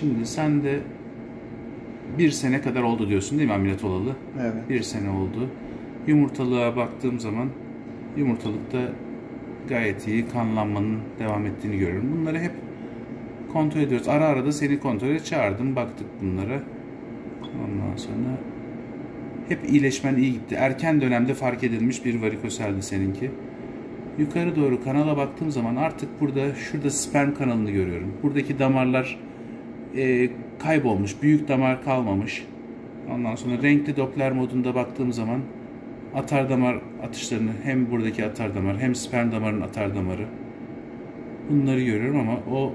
Şimdi sen de bir sene kadar oldu diyorsun değil mi ameliyat olalı? Evet. Bir sene oldu. Yumurtalığa baktığım zaman yumurtalıkta gayet iyi kanlanmanın devam ettiğini görüyorum. Bunları hep kontrol ediyoruz. Ara ara da seni kontrole çağırdım. Baktık bunlara. Ondan sonra hep iyileşmen iyi gitti. Erken dönemde fark edilmiş bir varikoseldi seninki. Yukarı doğru kanala baktığım zaman artık burada şurada sperm kanalını görüyorum. Buradaki damarlar e, kaybolmuş. Büyük damar kalmamış. Ondan sonra renkli Doppler modunda baktığım zaman atar damar atışlarını hem buradaki atar damar hem sperm damarın atar damarı bunları görüyorum ama o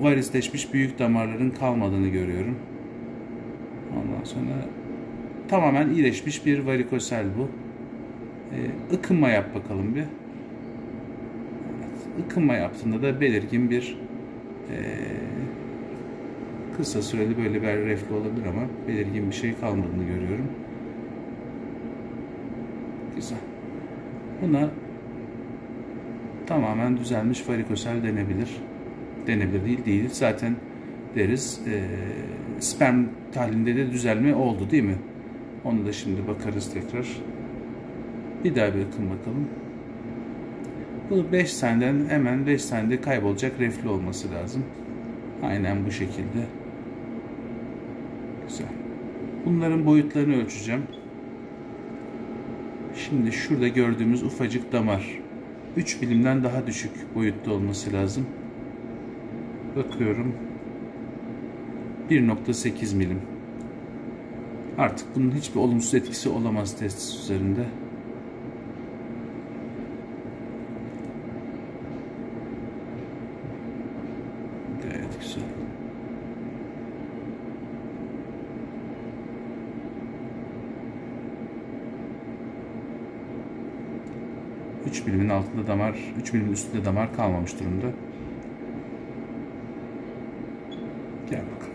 varisleşmiş büyük damarların kalmadığını görüyorum. Ondan sonra tamamen iyileşmiş bir varikosel bu. Ee, ıkınma yap bakalım bir. Evet, ıkınma yaptığında da belirgin bir ee, kısa süreli böyle bir reflü olabilir ama belirgin bir şey kalmadığını görüyorum. Güzel. Buna tamamen düzelmiş varikosel denebilir. Denebilir değil değil. Zaten deriz e, sperm tahlilinde de düzelme oldu değil mi? Onu da şimdi bakarız tekrar. Bir daha bir bakın bakalım. Bu 5 seneden hemen 5 senede kaybolacak reflü olması lazım. Aynen bu şekilde. Güzel. Bunların boyutlarını ölçeceğim. Şimdi şurada gördüğümüz ufacık damar 3 milimden daha düşük boyutta olması lazım. Bakıyorum. 1.8 milim. Artık bunun hiçbir olumsuz etkisi olamaz test üzerinde. Gayet güzel. Üç milimin altında damar, 3 milimin üstünde damar kalmamış durumda. Gel bakalım.